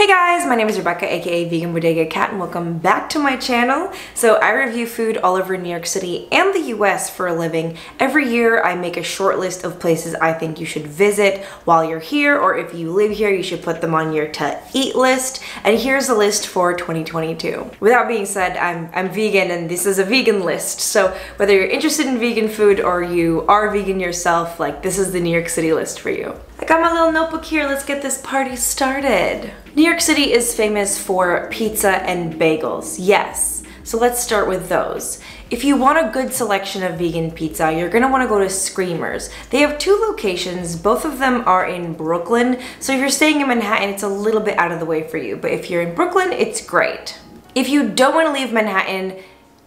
Hey guys, my name is Rebecca aka Vegan Bodega Cat and welcome back to my channel. So I review food all over New York City and the US for a living. Every year I make a short list of places I think you should visit while you're here or if you live here you should put them on your to eat list and here's a list for 2022. With that being said, I'm, I'm vegan and this is a vegan list so whether you're interested in vegan food or you are vegan yourself like this is the New York City list for you. I got my little notebook here, let's get this party started. New York City is famous for pizza and bagels, yes. So let's start with those. If you want a good selection of vegan pizza, you're gonna wanna go to Screamers. They have two locations, both of them are in Brooklyn. So if you're staying in Manhattan, it's a little bit out of the way for you. But if you're in Brooklyn, it's great. If you don't wanna leave Manhattan,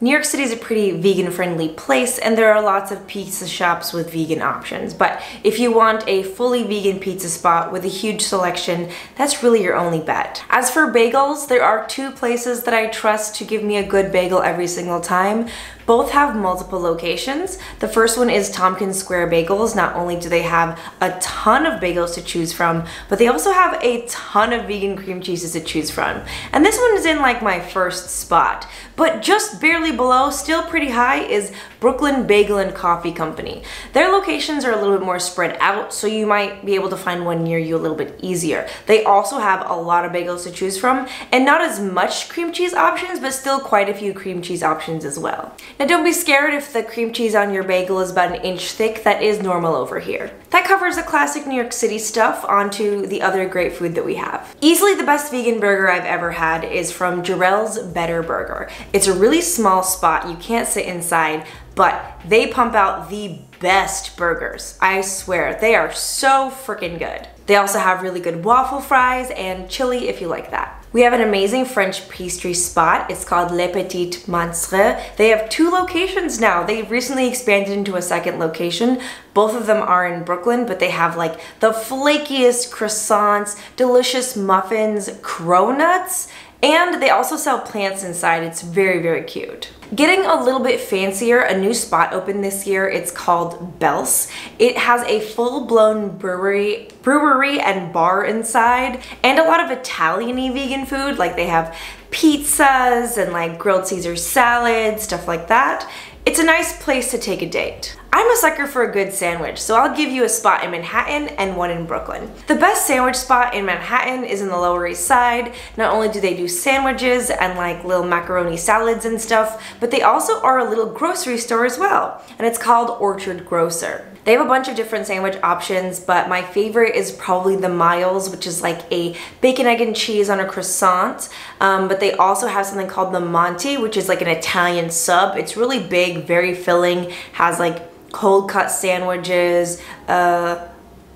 New York City is a pretty vegan friendly place and there are lots of pizza shops with vegan options. But if you want a fully vegan pizza spot with a huge selection, that's really your only bet. As for bagels, there are two places that I trust to give me a good bagel every single time. Both have multiple locations. The first one is Tompkins Square Bagels. Not only do they have a ton of bagels to choose from, but they also have a ton of vegan cream cheeses to choose from. And this one is in like my first spot. But just barely below, still pretty high, is Brooklyn Bagel and Coffee Company. Their locations are a little bit more spread out, so you might be able to find one near you a little bit easier. They also have a lot of bagels to choose from, and not as much cream cheese options, but still quite a few cream cheese options as well. Now don't be scared if the cream cheese on your bagel is about an inch thick, that is normal over here. That covers the classic New York City stuff onto the other great food that we have. Easily the best vegan burger I've ever had is from Jerrel's Better Burger. It's a really small spot, you can't sit inside, but they pump out the best burgers. I swear, they are so freaking good. They also have really good waffle fries and chili if you like that. We have an amazing French pastry spot. It's called Le Petit Monstre. They have two locations now. They recently expanded into a second location. Both of them are in Brooklyn, but they have like the flakiest croissants, delicious muffins, cronuts, and they also sell plants inside. It's very, very cute. Getting a little bit fancier, a new spot opened this year. It's called Belse. It has a full-blown brewery, brewery and bar inside, and a lot of Italian-y vegan food. Like they have pizzas and like grilled Caesar salad, stuff like that. It's a nice place to take a date. I'm a sucker for a good sandwich, so I'll give you a spot in Manhattan and one in Brooklyn. The best sandwich spot in Manhattan is in the Lower East Side. Not only do they do sandwiches and like little macaroni salads and stuff, but they also are a little grocery store as well, and it's called Orchard Grocer. They have a bunch of different sandwich options, but my favorite is probably the Miles, which is like a bacon, egg, and cheese on a croissant. Um, but they also have something called the Monty, which is like an Italian sub. It's really big, very filling, has like cold cut sandwiches, uh,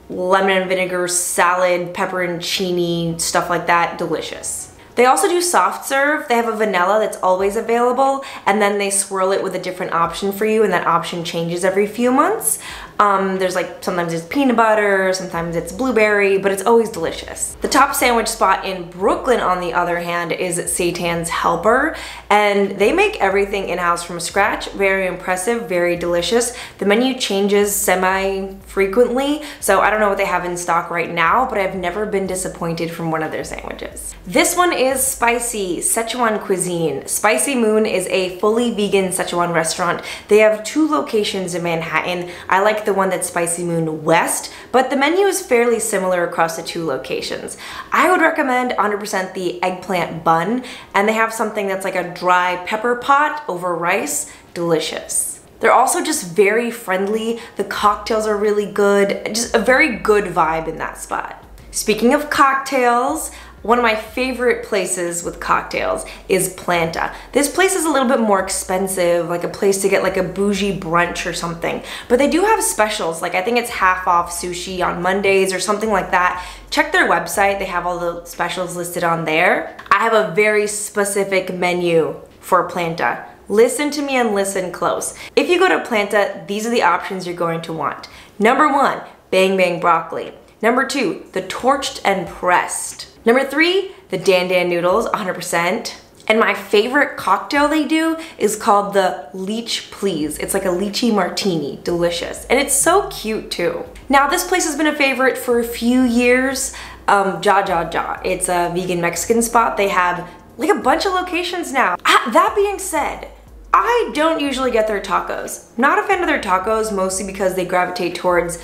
lemon and vinegar salad, pepperoncini, stuff like that. Delicious. They also do soft serve. They have a vanilla that's always available and then they swirl it with a different option for you and that option changes every few months. Um, there's like, sometimes it's peanut butter, sometimes it's blueberry, but it's always delicious. The top sandwich spot in Brooklyn, on the other hand, is Seitans Helper, and they make everything in-house from scratch. Very impressive, very delicious. The menu changes semi-frequently, so I don't know what they have in stock right now, but I've never been disappointed from one of their sandwiches. This one is spicy Szechuan cuisine. Spicy Moon is a fully vegan Szechuan restaurant. They have two locations in Manhattan. I like the one that's Spicy Moon West, but the menu is fairly similar across the two locations. I would recommend 100% the eggplant bun, and they have something that's like a dry pepper pot over rice. Delicious. They're also just very friendly. The cocktails are really good. Just a very good vibe in that spot. Speaking of cocktails, one of my favorite places with cocktails is Planta. This place is a little bit more expensive, like a place to get like a bougie brunch or something. But they do have specials, like I think it's half off sushi on Mondays or something like that. Check their website, they have all the specials listed on there. I have a very specific menu for Planta. Listen to me and listen close. If you go to Planta, these are the options you're going to want. Number one, bang bang broccoli. Number two, the torched and pressed. Number three, the Dan Dan noodles, 100%. And my favorite cocktail they do is called the Leech Please. It's like a lychee martini, delicious. And it's so cute too. Now this place has been a favorite for a few years. um, Jajaja. It's a vegan Mexican spot. They have like a bunch of locations now. Ah, that being said, I don't usually get their tacos. Not a fan of their tacos, mostly because they gravitate towards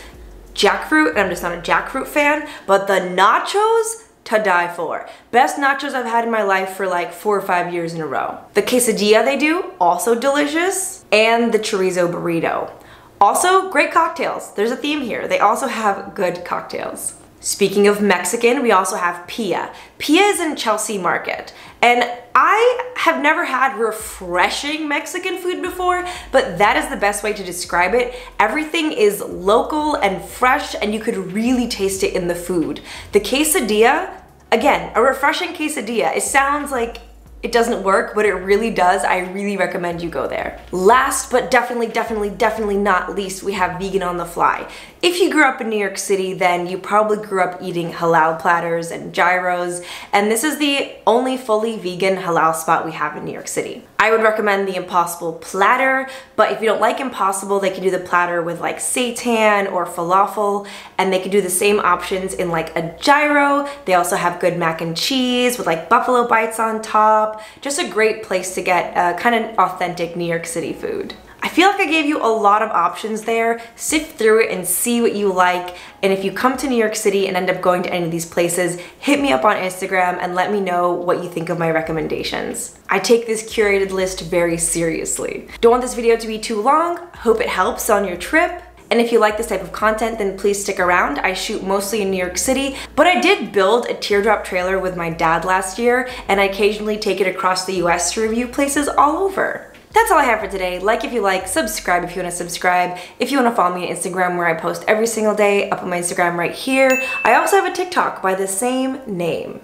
jackfruit, and I'm just not a jackfruit fan, but the nachos, to die for. Best nachos I've had in my life for like four or five years in a row. The quesadilla they do, also delicious, and the chorizo burrito. Also, great cocktails. There's a theme here. They also have good cocktails. Speaking of Mexican, we also have Pia. Pia is in Chelsea Market, and I have never had refreshing Mexican food before, but that is the best way to describe it. Everything is local and fresh, and you could really taste it in the food. The quesadilla, again, a refreshing quesadilla. It sounds like it doesn't work, but it really does. I really recommend you go there. Last, but definitely, definitely, definitely not least, we have Vegan on the Fly. If you grew up in New York City, then you probably grew up eating halal platters and gyros, and this is the only fully vegan halal spot we have in New York City. I would recommend the Impossible platter, but if you don't like Impossible, they can do the platter with like seitan or falafel, and they can do the same options in like a gyro. They also have good mac and cheese with like buffalo bites on top. Just a great place to get uh, kind of authentic New York City food. I feel like I gave you a lot of options there. Sift through it and see what you like. And if you come to New York City and end up going to any of these places, hit me up on Instagram and let me know what you think of my recommendations. I take this curated list very seriously. Don't want this video to be too long. Hope it helps on your trip. And if you like this type of content, then please stick around. I shoot mostly in New York City, but I did build a teardrop trailer with my dad last year, and I occasionally take it across the US to review places all over. That's all I have for today. Like if you like, subscribe if you want to subscribe. If you want to follow me on Instagram where I post every single day, up on my Instagram right here. I also have a TikTok by the same name.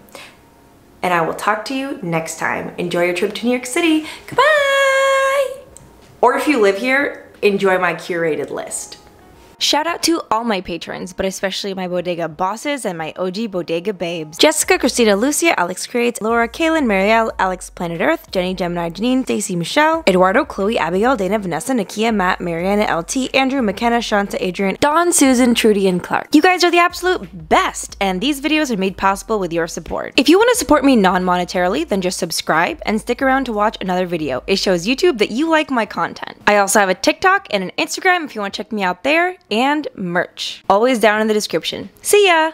And I will talk to you next time. Enjoy your trip to New York City. Goodbye! Or if you live here, enjoy my curated list. Shout out to all my patrons, but especially my bodega bosses and my OG bodega babes. Jessica, Christina, Lucia, Alex Creates, Laura, Kaylin, Marielle, Alex Planet Earth, Jenny, Gemini, Janine, Stacy, Michelle, Eduardo, Chloe, Abigail, Dana, Vanessa, Nakia, Matt, Mariana, LT, Andrew, McKenna, Shanta, Adrian, Dawn, Susan, Trudy, and Clark. You guys are the absolute best, and these videos are made possible with your support. If you want to support me non-monetarily, then just subscribe and stick around to watch another video. It shows YouTube that you like my content. I also have a TikTok and an Instagram if you want to check me out there and merch. Always down in the description. See ya!